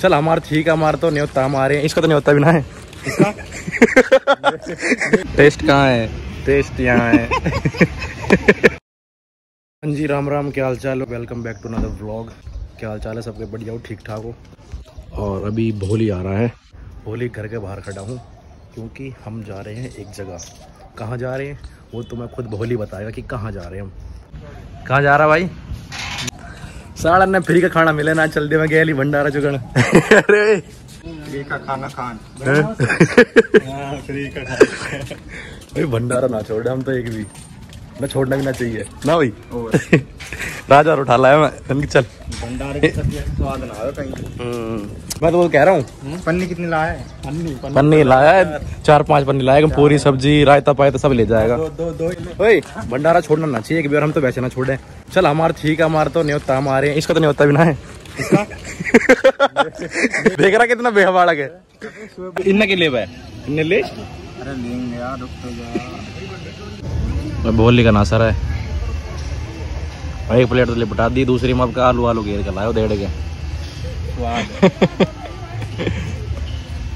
चल हमारा ठीक है हमारा तो न्योता हमारे हैं। इसका तो न्योता भी ना है टेस्ट कहाँ है? टेस्ट यहाँ है। हाँ जी राम राम क्या हाल चाल welcome back to another vlog क्या हाल चाल है सबके? बढ़िया हो ठीक ठाक हो? और अभी भोली आ रहा है। भोली घर के बाहर खड़ा हूँ क्योंकि हम जा रहे हैं एक जगह। कहाँ जा रहे हैं? वो तो मैं खुद भोली बताएगा कि कहाँ जा रहे हैं हम। कहाँ जा रहा भाई? साड़ा ने फ्री का खाना मिले ना चल दे मैं गया भंडारा चुगण अरे। फ्री का खाना खान। फ्री का भाई भंडारा ना छोड़ हम तो एक भी। ना छोड़ना भी ना चाहिए। ना भाई? राजा और उठा लाया मैं चल। भंडारे की सब्ज़ी ऐसा स्वाद ना आयो कहीं। मैं तो वो कह रहा हूँ। पन्नी कितनी लाया है? पन्नी पन्नी। लाया है चार पाँच पन्नी लाएगा पूरी सब्ज़ी रायता पायता सब ले जाएगा। दो दो भंडारा छोड़ना ना चाहिए एक बार हम तो वैसे ना छोड़े। चल हमारा ठीक है हमारा तो न्योता हमारे इसका तो न्योता भी ना है। देख रहा कितना बेहवाड़क है। इन्ना के लिए इन्ने ले अरे लेंगे यार रुक तो जा। बोली का नासर है। एक प्लेट तो लिपटा दी दूसरी में आपका आलू आलू घेर के लाओ डेढ़ के?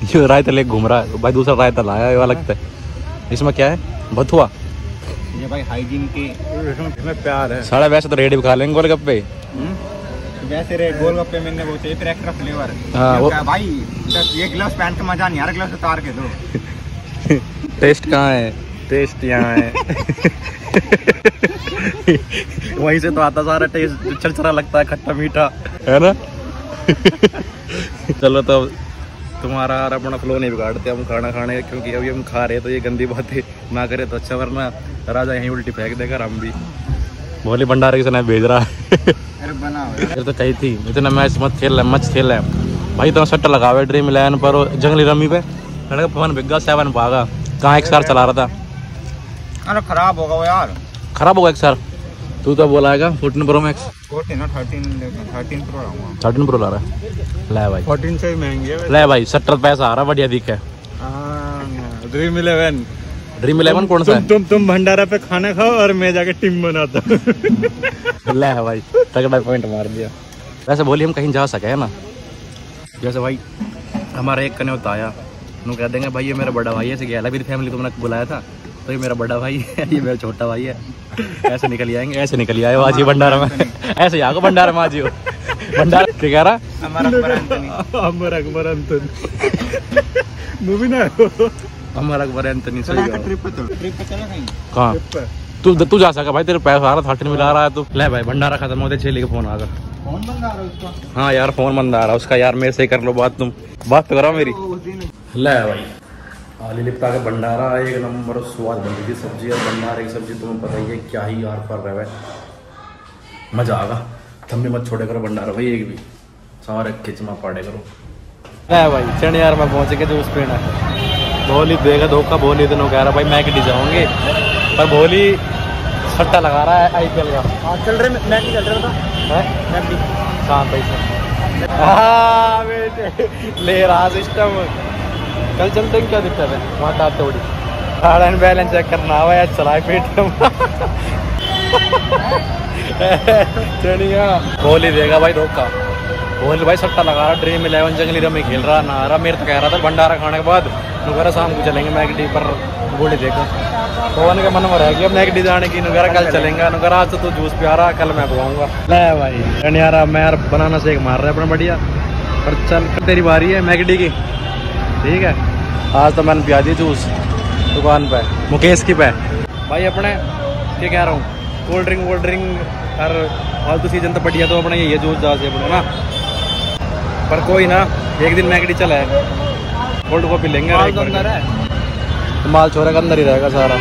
जो रायता ले घूम रहा है। भाई दूसरा रायता लाया है अलग से इसमें क्या है? भथुआ। ये भाई हाइजीन के इसमें प्यार है। साढ़े वैसे तो रेडी भी खा लेंगे गोलगप्पे। वैसे रे गोलगप्पे मैंने वो चाहिए एक्स्ट्रा फ्लेवर। हाँ, वो- भाई? ये ग्लव्स पहन के मज़ा नहीं आ रहा ग्लव्स उतार के दो। टेस्ट कहाँ है? टेस्ट यहाँ है। वहीं से तो आता सारा टेस्ट चरचरा लगता है खट्टा मीठा। है ना? चलो तो तुम्हारा और अपना फ्लो नहीं बिगाड़ते हम खाना खाने का, क्योंकि अभी हम खा रहे हैं तो ये गंदी बातें ना करे तो अच्छा वरना राजा यहीं उल्टी फेंक देगा हम भी। भोले भंडारे के समय भेज रहा है। अरे बना तो कही थी इतना मैच मत खेल रहा मच खेल रहा है। भाई तो सट्टा लगावे ड्रीम इलेवन पर जंगली रमी पे। लड़का फ़ोन बिग सेवन भागा कहाँ एक सार चला रहा था अरे खराब होगा वो यार खराब होगा एक सार तू तो बोला है फोर्टीन प्रो मैक्स फोर्टीन ना थर्टीन थर्टीन प्रो रहूँगा थर्टीन प्रो ला रहा है ले भाई फोर्टीन से ही महँगे ले भाई सत्तर पैसा आ रहा बढ़िया दिख है ड्रीम इलेवन ड्रीम इलेवन कौन सा तुम तुम तुम भंडारा पे खाना खाओ और मैं जाके टीम बनाता हूँ ले भाई तगड़ा पॉइंट मार दिया वैसे बोली हम कहीं जा सके है ना जैसे भाई हमारा एक कने होता आया उन्होंने कह देंगे भाई ये मेरा बड़ा भाई है ऐसे गया। मेरी फैमिली तुमने बुलाया था तो ये मेरा बड़ा भाई है ये मेरा छोटा भाई है। ऐसे निकल आएँगे ऐसे निकल आए आज ही भंडारा में। ऐसे ही आगो भंडारा में आज ही हो। भंडारा क्या कह रहा? अमर अकबर अंतन मूवी ना हमारा अकबर सही ट्रिप पे चलो कहीं? तू तू जा सका भाई तेरे पैसा आ रहा था मिला रहा है तू। ले भाई भंडारा खत्म होते छेली का फ़ोन आ गया कौन बंदा आ रहा है उसका? हाँ यार फ़ोन बंद आ रहा उसका यार मेरे से कर लो बात तुम। बात तो करो मेरी। दिन ले भाई। आली लिपटा के भंडारा एक नंबर स्वाद बन रही थी सब्ज़ी। और भंडारे की सब्ज़ी तुम्हें पता ही है क्या ही यार कर रहा है मज़ा आगा। भी मत छोड़े करो भंडारा भाई एक भी। सारे खिचमा पाड़े करो। ले भाई चढ़ यार मैं पहुँच के जूस पीना भोली देगा धोखा भोली दिनों कह रहा भाई मैं कटी जाऊँगे। पर भोली सट्टा लगा रहा है आईपीएल का। हाँ चल रहे मैच चल रहा था है? मैच भी। कहाँ पैसे हाँ बेटे ले रहा सिस्टम कल चलते हैं क्या दिक्कत है? वहाँ का थोड़ी कार्ड बैलेंस चेक करना हुआ यार चलाए पेटीएम चढ़िया बोल ही देगा भाई धोखा। बोल भाई सट्टा लगा रहा ड्रीम इलेवन जंगली रमी खेल रहा ना रहा मेरे तो कह रहा था भंडारा खाने के बाद। नुकरा शाम को चलेंगे मैगडी पर गोली देखो पवन के मन में रह गया मैगडी जाने की नुकरा कल चलेंगे। नुकरा आज तो तू जूस पिया रहा कल मैं पकाऊँगा ले भाई। यार मैं यार बनाना से एक मार रहा है अपना बढ़िया। पर चल तेरी बारी है मैगडी की। ठीक है? आज तो मैंने पिया दी जूस दुकान पे। मुकेश की पे। भाई अपने क्या कह रहा हूँ? कोल्ड ड्रिंक वोल्ड ड्रिंक हर फालतू सीज़न तो बढ़िया तो अपने यही है जूस जा से अपने ना? पर कोई ना एक दिन मैगडी चला है। कोल्ड कॉफ़ी लेंगे तो माल छोरे का अंदर ही रहेगा सारा।